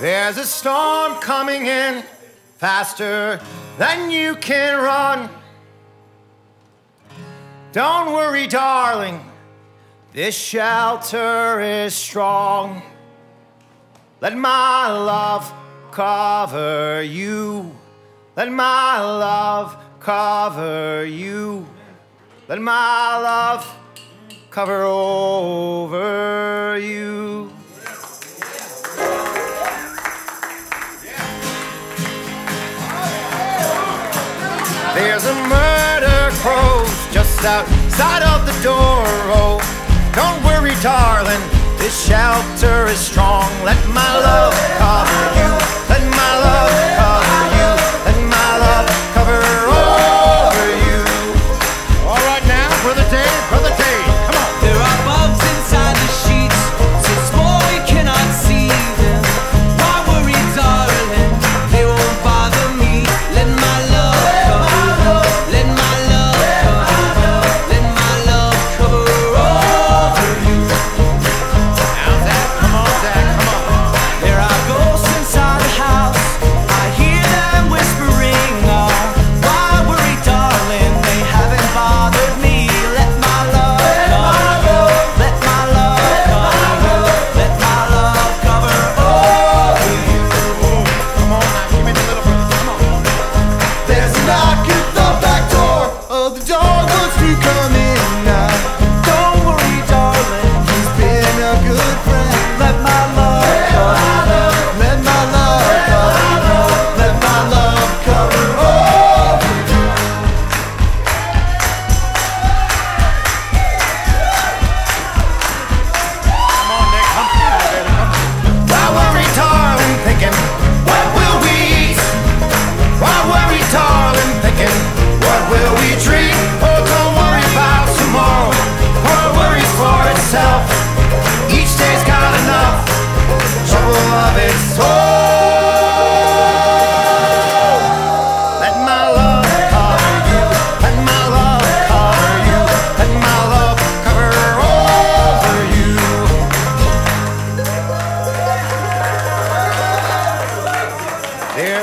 There's a storm coming in faster than you can run. Don't worry, darling, this shelter is strong. Let my love cover you. Let my love cover you. Let my love cover over you. There's a murder crows just outside of the door. Oh, don't worry, darling, this shelter is strong. Let my love. Cuando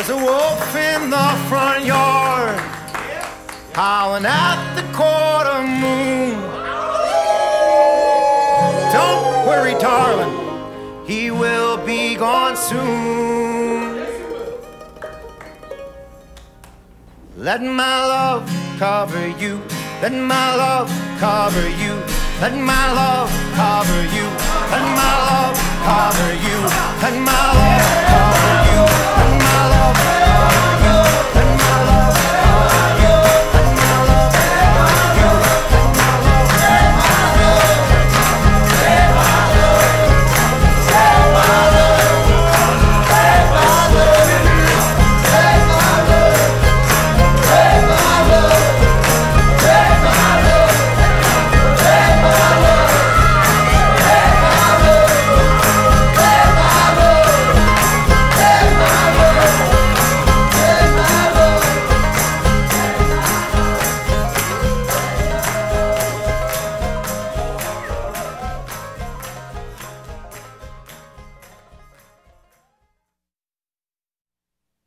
There's a wolf in the front yard howling at the quarter moon. Don't worry, darling, he will be gone soon. Let my love cover you. Let my love cover you. Let my love cover you.